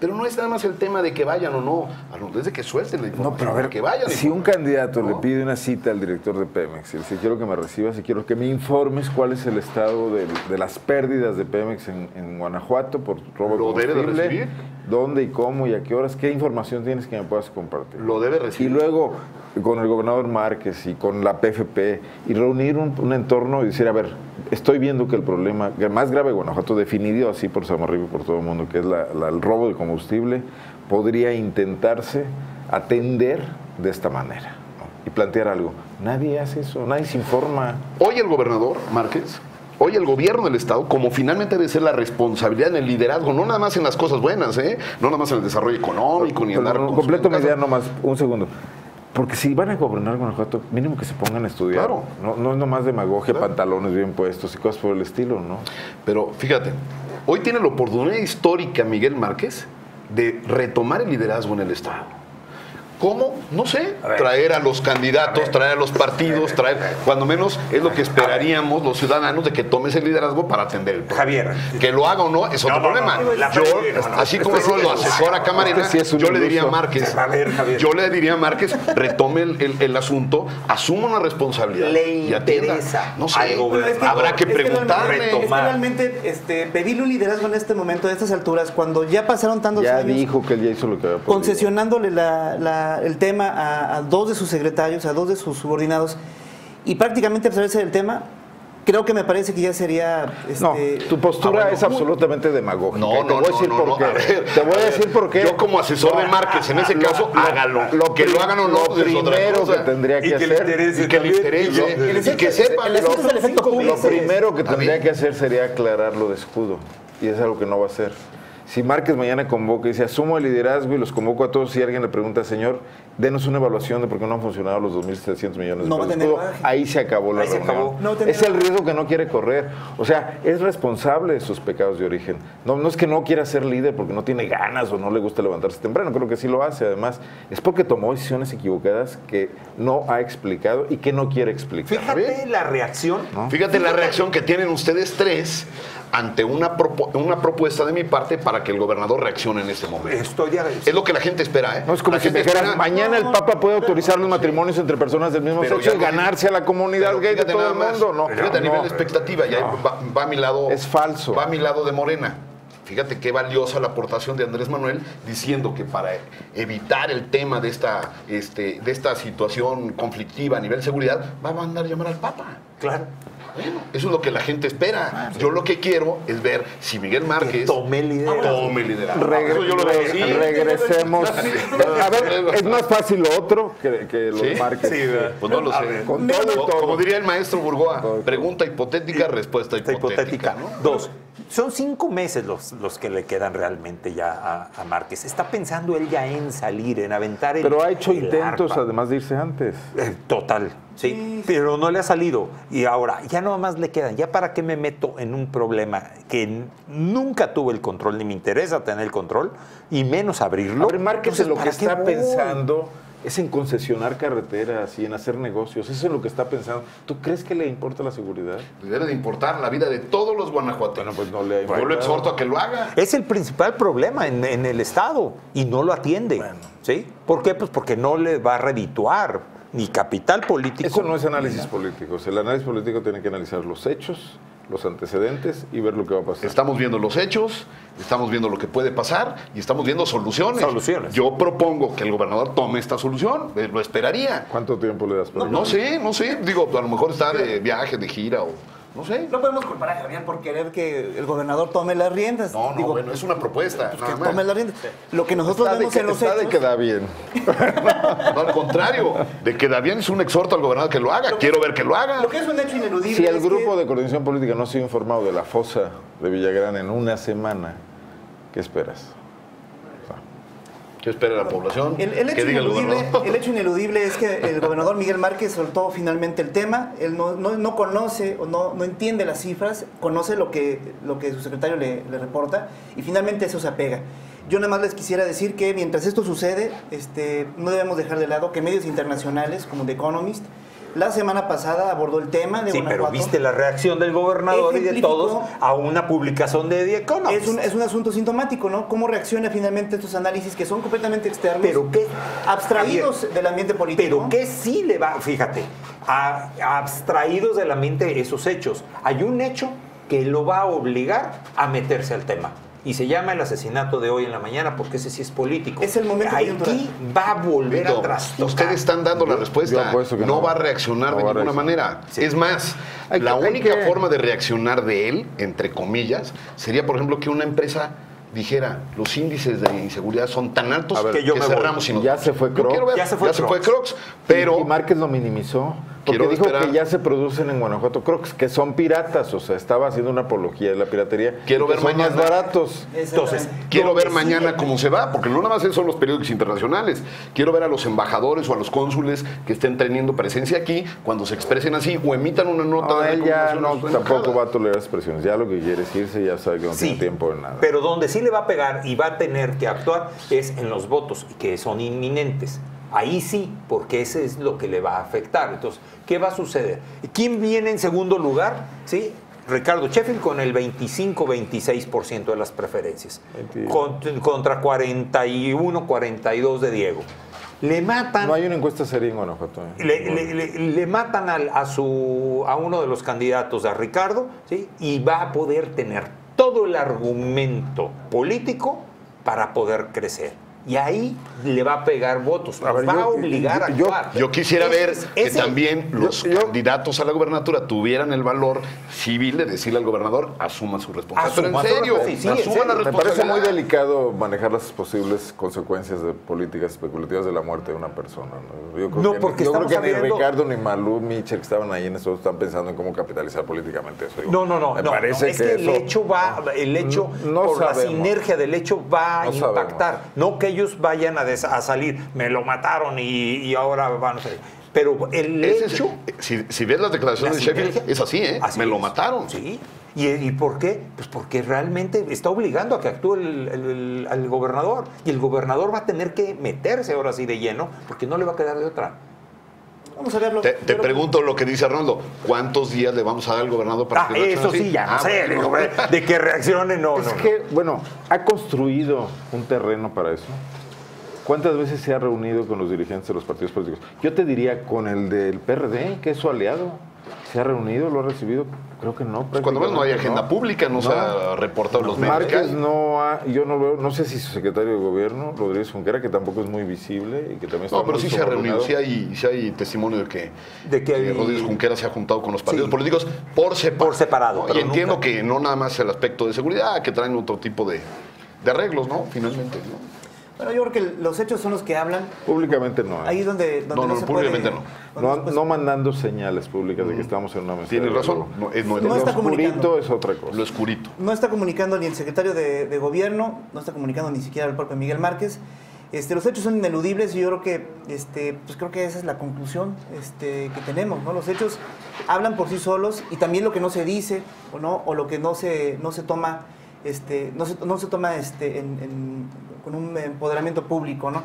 Pero no es nada más el tema de que vayan o no, es de que suelten la información, No, pero a ver, que vayan. si un candidato le pide una cita al director de Pemex y dice, quiero que me recibas y quiero que me informes cuál es el estado de, las pérdidas de Pemex en, en Guanajuato por robo Lo de debe de combustible, recibir. Dónde y cómo y a qué horas, qué información tienes que me puedas compartir. Lo debe Y recibir. luego con el gobernador Márquez y con la PFP y reunir un, un entorno y decir, a ver, estoy viendo que el problema que más grave de Guanajuato, definido así por Samarripa y por todo el mundo, que es la- la- el robo de combustible, podría intentarse atender de esta manera ¿no? y plantear algo. Nadie hace eso, nadie se informa. Hoy el gobernador Márquez, hoy el gobierno del Estado, como finalmente debe ser la responsabilidad en el liderazgo, no nada más en las cosas buenas, ¿eh? no nada más en el desarrollo económico, ni en dar completo mi idea nomás, un segundo. Porque si van a gobernar Guanajuato, mínimo que se pongan a estudiar. Claro. No, no es nomás demagogia, Claro. pantalones bien puestos y cosas por el estilo, ¿no? Pero fíjate, hoy tiene la oportunidad histórica Miguel Márquez de retomar el liderazgo en el Estado. ¿Cómo? No sé. A traer a los candidatos, traer a los partidos, traer, cuando menos es lo que esperaríamos los ciudadanos de que tome ese liderazgo para atender el problema. Javier. Que lo haga o no es otro No, no, problema. no, yo, así como este no sí lo es- asesora a Camarena, este sí es un yo le diría a. Márquez, A ver, Javier. yo le diría a Márquez, retome el, el- el asunto, asuma una responsabilidad. Le interesa No sé, es que- habrá que es realmente- preguntarle. Es que realmente este, pedirle un liderazgo en este momento, a estas alturas, cuando ya pasaron tantos Ya años dijo que él ya hizo lo que había podido. concesionándole la- la- el tema a, a dos de sus secretarios, a dos de sus subordinados, y prácticamente abstraerse del tema, creo que me parece que ya sería... No, este, tu postura ah, bueno, es absolutamente demagógica. No, y te no, voy a no, decir no, por no, qué. a ver, te voy a decir por qué. yo como asesor de Márquez, en ese caso, hágalo. Que lo hagan o no, Lo es otra primero cosa. que tendría que, Y que le hacer. interese Y que le interese. El Y efecto- que sepa. el efecto es el efecto Lo público. primero que tendría que hacer sería aclararlo de escudo. Y es algo que no va a hacer. Si Márquez mañana convoca y dice, asumo el liderazgo y los convoco a todos, y alguien le pregunta, señor, denos una evaluación de por qué no han funcionado los 2.700 millones de No va a pesos. margen. Ahí se acabó la Ahí se reunión. acabó. No va a tener es el riesgo que no quiere correr. O sea, es responsable de sus pecados de origen. No, no es que no quiera ser líder porque no tiene ganas o no le gusta levantarse temprano. Creo que sí lo hace. Además, es porque tomó decisiones equivocadas que no ha explicado y que no quiere explicar. Fíjate la reacción. Fíjate la reacción que tienen ustedes tres ante una, una propuesta de mi parte para que el gobernador reaccione en este momento. Estoy Es lo que la gente espera, ¿eh? No es como La si me espera- mañana el Papa puede autorizar los matrimonios entre personas del mismo Pero sexo y no- ganarse a la comunidad Pero gay de fíjate todo el mundo. No, fíjate a nivel de expectativa, ya va, va a mi lado. Es falso. Va a mi lado de Morena. Fíjate qué valiosa la aportación de Andrés Manuel diciendo que para evitar el tema de esta, este, de esta situación conflictiva a nivel de seguridad, va a mandar llamar al Papa. Claro. Bueno, eso es lo que la gente espera. Yo lo que quiero es ver si Miguel Márquez tome el liderazgo. tome el liderazgo. Regre- Eso yo lo regresemos. A ver, es más fácil lo otro que, que los ¿Sí? ¿verdad? Pues no lo sé. Con todo todo. Como diría el maestro Burgoa, pregunta hipotética, respuesta Esta hipotética. hipotética. ¿no? Dos. Son cinco meses los, los que le quedan realmente ya a, a Márquez. Está pensando él ya en salir, en aventar el. Pero ha hecho intentos arpa. además de irse antes. Eh, Total, sí, pero no le ha salido. Y ahora, ya no más le quedan. ¿Ya para qué me meto en un problema que nunca tuve el control, ni me interesa tener el control, y menos abrirlo? A ver, Márquez Entonces, lo que ¿para qué está voy? pensando es en concesionar carreteras y en hacer negocios. Eso es lo que está pensando. ¿Tú crees que le importa la seguridad? Debe de importar la vida de todos los guanajuateños. Bueno, pues no le ha Yo lo exhorto a que lo haga. Es el principal problema en, en el Estado y no lo atiende. ¿sí? ¿Por qué? Pues porque no le va a redituar ni capital político. Eso no es análisis político. El análisis político tiene que analizar los hechos, los antecedentes y ver lo que va a pasar. Estamos viendo los hechos, estamos viendo lo que puede pasar y estamos viendo soluciones. Soluciones. Yo propongo que el gobernador tome esta solución. eh, Lo esperaría. ¿Cuánto tiempo le das para No sé, no sé. Digo, a lo mejor está de viaje, de gira o no sé. No podemos culpar a Javier por querer que el gobernador tome las riendas. No, no, Digo, bueno, es una propuesta. pues nada que más. tome las riendas. Lo que nosotros Está de vemos que, en los está de hechos... que da bien. No, al contrario, de que Davián es un exhorto al gobernador que lo haga. Quiero ver que lo haga. Lo que es un hecho ineludible Si el es grupo que- de coordinación política no ha sido informado de la fosa de Villagrán en una semana, ¿qué esperas? ¿Qué espera la población? El, el ¿Qué hecho ineludible, el hecho ineludible es que el gobernador Miguel Márquez soltó finalmente el tema. Él no, no- no conoce o no, no entiende las cifras, conoce lo que, lo que su secretario le, le reporta y finalmente eso se apega. Yo nada más les quisiera decir que mientras esto sucede, este, no debemos dejar de lado que medios internacionales como The Economist la semana pasada abordó el tema de Sí, pero Guanajuato. viste la reacción del gobernador y de todos a una publicación de The Economist. Es un, es un asunto sintomático, ¿no? ¿Cómo reacciona finalmente estos análisis que son completamente externos? Pero qué, Abstraídos del ambiente político. Pero que sí le va, fíjate, a- abstraídos de la mente esos hechos. Hay un hecho que lo va a obligar a meterse al tema. Y se llama el asesinato de hoy en la mañana, porque ese sí es político. Es el momento Aquí coyuntural. va a volver a trastocar. Ustedes están dando la respuesta. yo que no, no. va a reaccionar No de ninguna reaccionar. manera. Sí. Es más, Hay que- la única que- forma de reaccionar de él, entre comillas, sería, por ejemplo, que una empresa dijera los índices de inseguridad son tan altos ver, que, que yo voy. cerramos y nos Ya se fue Crocs. ver- Ya se fue Crocs. Crocs, pero Y, y Márquez lo minimizó. Porque Quiero dijo esperar- que ya se producen en Guanajuato Crocs, que son piratas. O sea, estaba haciendo una apología de la piratería. Quiero ver son mañana. más baratos. Entonces, Quiero ver mañana cómo se va, porque no nada más son los periódicos internacionales. Quiero ver a los embajadores o a los cónsules que estén teniendo presencia aquí cuando se expresen así o emitan una nota No, de él ya no, tampoco va a tolerar expresiones. Ya lo que quiere es irse, ya sabe que no tiene tiempo de nada. Pero donde sí le va a pegar y va a tener que actuar es en los votos, que son inminentes. Ahí sí, porque ese es lo que le va a afectar. Entonces, ¿qué va a suceder? ¿Quién viene en segundo lugar? ¿Sí? Ricardo Sheffield con el 25-26% de las preferencias. Mentira. Con- contra 41-42 de Diego. Le matan No hay una encuesta seria en Guanajuato. ¿eh? le, le- le- le matan al- a, su, a uno de los candidatos, a Ricardo, ¿sí? y va a poder tener todo el argumento político para poder crecer. Y ahí le va a pegar votos, A nos ver, va yo- a obligar yo- a actuar. Yo quisiera ver que ese- también los yo- candidatos a la gobernatura tuvieran el valor civil de decirle al gobernador, asuma su responsabilidad. Pero Asuma en serio, responsabilidad. Sí, sí, en asuma la serio. Me parece muy responsabilidad. delicado manejar las posibles consecuencias de políticas especulativas de la muerte de una persona. No, Yo creo No, que, porque yo creo ni Ricardo ni Malú Mitchell que estaban ahí en eso están pensando en cómo capitalizar políticamente eso. Digo, No, no, no, Me no, parece no, es que, el eso- hecho va, el hecho No- no por la sinergia del hecho va a impactar, no que ellos vayan a, des- a salir, me lo mataron y, y ahora van a salir. Pero el es- hecho si, si ves las declaraciones La de Sheffield, es así, ¿eh? Así Me lo mataron. Sí. ¿Y, y por qué? Pues porque realmente está obligando a que actúe el, el- el- gobernador. Y el gobernador va a tener que meterse ahora sí de lleno, porque no le va a quedar de otra. Vamos a verlo. Te, pregunto lo que dice Arnoldo. ¿cuántos días le vamos a dar al gobernador para Ah, que reaccione eso sí, ya no Ah, sé. bueno. digo, de que reaccione, no, Es no, no. que, bueno, ha construido un terreno para eso. ¿Cuántas veces se ha reunido con los dirigentes de los partidos políticos? Yo te diría con el del PRD, que es su aliado. ¿Se ha reunido? ¿Lo ha recibido? Creo que no. Cuando menos no hay agenda pública, no, se ha reportado los medios. que Márquez no ha, yo no veo, no sé si su secretario de gobierno, Rodríguez Junquera, que tampoco es muy visible y que también está No, pero sí se ha reunido, sí hay, sí hay testimonio de que, De que hay- Rodríguez Junquera se ha juntado con los partidos Sí. políticos por separado. Por separado, Y entiendo nunca- que no nada más el aspecto de seguridad, que traen otro tipo de, de arreglos, ¿no? Finalmente, ¿no? Bueno, yo creo que los hechos son los que hablan. Públicamente no. ¿eh? Ahí donde, donde No, no, se públicamente puede- no. No, no mandando señales públicas de que estamos en una mesa. Tienes de razón, no, es, no es- No Lo está oscurito comunicando. es otra cosa. lo oscurito. No está comunicando ni el secretario de, de gobierno, no está comunicando ni siquiera el propio Miguel Márquez. Este, los hechos son ineludibles y yo creo que, este, pues creo que esa es la conclusión este, que tenemos, ¿no? Los hechos hablan por sí solos y también lo que no se dice o no, o lo que no se, no se toma, este, no se, no se toma este, en- en- con un empoderamiento público, ¿no?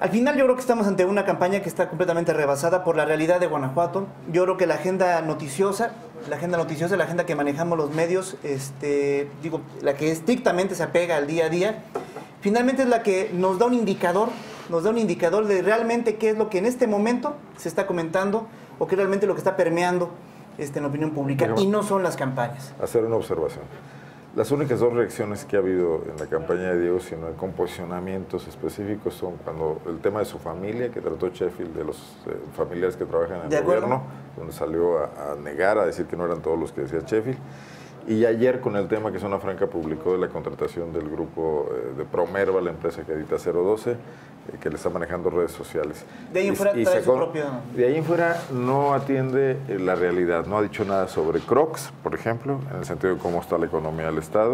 Al final yo creo que estamos ante una campaña que está completamente rebasada por la realidad de Guanajuato. Yo creo que la agenda noticiosa, la agenda noticiosa, la agenda que manejamos los medios, este, digo, la que estrictamente se apega al día a día, finalmente es la que nos da un indicador, nos da un indicador de realmente qué es lo que en este momento se está comentando o qué es realmente lo que está permeando este, en la opinión pública y no son las campañas. Hacer una observación. Las únicas dos reacciones que ha habido en la campaña de Diego, sino en composicionamientos específicos, son cuando el tema de su familia, que trató Sheffield, de los eh, familiares que trabajan en el gobierno, donde salió a, a, negar, a decir que no eran todos los que decía Sheffield. Y ayer con el tema que Zona Franca publicó de la contratación del grupo eh, de Promerva, la empresa que edita 012, eh, que le está manejando redes sociales. De ahí en fuera y, trae su propio... De ahí en fuera no atiende eh, la realidad, no ha dicho nada sobre Crocs, por ejemplo, en el sentido de cómo está la economía del Estado.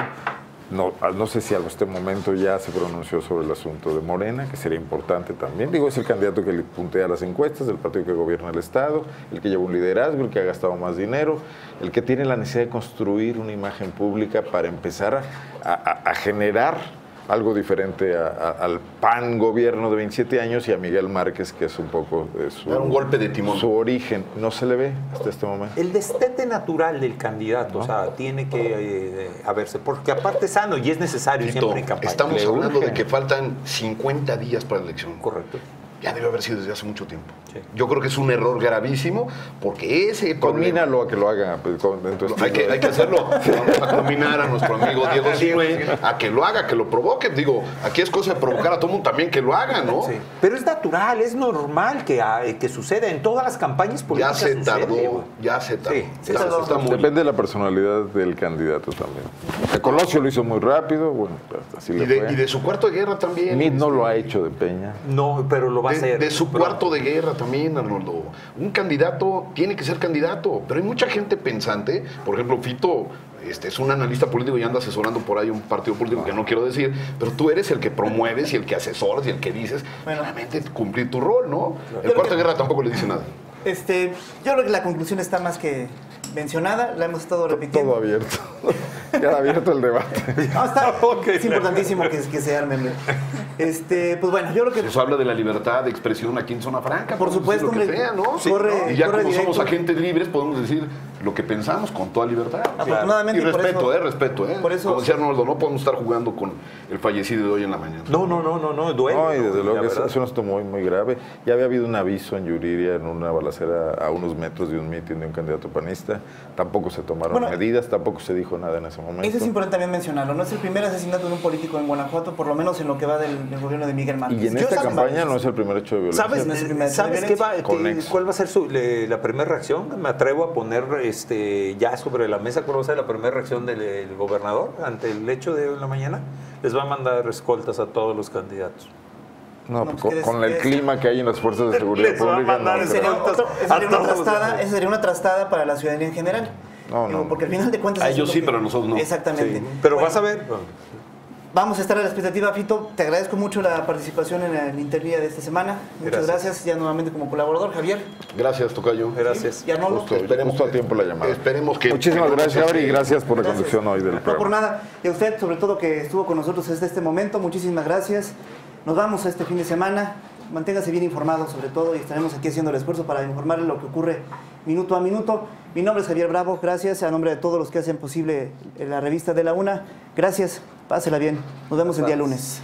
No, no sé si a este momento ya se pronunció sobre el asunto de Morena, que sería importante también. Digo, es el candidato que le puntea las encuestas, del partido que gobierna el Estado, el que lleva un liderazgo, el que ha gastado más dinero, el que tiene la necesidad de construir una imagen pública para empezar a, a, a generar algo diferente a, a, al PAN gobierno de 27 años y a Miguel Márquez, que es un poco eh, su, un golpe de timón. su origen. No se le ve hasta este momento. El destete natural del candidato, ¿no? o sea, tiene que eh, haberse, porque aparte es sano y es necesario Tito, siempre en campaña. Estamos hablando de que faltan 50 días para la elección. Correcto ya debe haber sido desde hace mucho tiempo. Sí. Yo creo que es un error gravísimo porque ese Combínalo a que lo haga. Pues, con, hay, que, hay que hacerlo. Vamos a combinar a nuestro amigo Diego Sinue a que lo haga, que lo provoque. Digo, aquí es cosa de provocar a todo mundo también que lo haga, ¿no? Sí. Pero es natural, es normal que, que suceda en todas las campañas políticas. Ya se sucede, tardó, ya se tardó. Sí, se está muy... Depende de la personalidad del candidato también. El Colosio lo hizo muy rápido, bueno, así y le de, fue. y de su cuarto de guerra también. Mid no lo ha hecho de Peña. No, pero lo va de, su cuarto de guerra también, Arnoldo. Un candidato tiene que ser candidato, pero hay mucha gente pensante. Por ejemplo, Fito este, es un analista político y anda asesorando por ahí un partido político que no quiero decir, pero tú eres el que promueves y el que asesoras y el que dices, bueno, realmente cumplir tu rol, ¿no? El cuarto de guerra tampoco le dice nada. Este, yo creo que la conclusión está más que mencionada, la hemos estado repitiendo. Todo abierto. Queda abierto el debate. No, está, okay. Es importantísimo que, que se armen. Este, pues bueno, yo creo que. Eso habla de la libertad de expresión aquí en Zona Franca. Por supuesto, lo que sea, ¿no? Sí, corre, y ya corre como directo. somos agentes libres, podemos decir lo que pensamos con toda libertad. Afortunadamente. Y respeto, eso, eh, respeto, eh. Por eso, como decía Arnoldo, no podemos estar jugando con el fallecido de hoy en la mañana. No, no, no, no, no, duele. No, y desde luego es, es un asunto muy, muy grave. Ya había habido un aviso en Yuriria en una balacera a unos metros de un mitin de un candidato panista. Tampoco se tomaron bueno, medidas, tampoco se dijo nada en ese momento. Eso es importante también mencionarlo. No es el primer asesinato de un político en Guanajuato, por lo menos en lo que va del, del gobierno de Miguel Márquez. Y en esta campaña no es el primer hecho de violencia. ¿Sabes, no es el primer ¿sabes hecho de qué va, qué, cuál va a ser su, le, la primera reacción? Me atrevo a poner este, ya sobre la mesa cuál va a ser la primera reacción del, del gobernador ante el hecho de hoy en la mañana. Les va a mandar escoltas a todos los candidatos. No, no pues con, con el clima que hay en las fuerzas de seguridad pública. No, esa sería, una trastada, esa sería una trastada para la ciudadanía en general. No, no. Porque al final de cuentas. A ellos sí, que, pero nosotros no. Exactamente. Sí. Pero bueno, vas a ver. Vamos a estar a la expectativa, Fito. Te agradezco mucho la participación en el Interdía de esta semana. Muchas gracias. gracias. Ya nuevamente como colaborador, Javier. Gracias, Tocayo. Gracias. ¿Sí? Y Arnoldo. Justo, esperemos todo a tiempo la llamada. Esperemos que. Muchísimas gracias, Gabri, y gracias por la gracias. conducción hoy del programa. No por nada. Y a usted, sobre todo, que estuvo con nosotros desde este momento. Muchísimas gracias. Nos vamos a este fin de semana. Manténgase bien informado, sobre todo, y estaremos aquí haciendo el esfuerzo para informarle lo que ocurre minuto a minuto. Mi nombre es Javier Bravo, gracias a nombre de todos los que hacen posible la revista de la UNA. Gracias, pásela bien. Nos vemos el día lunes.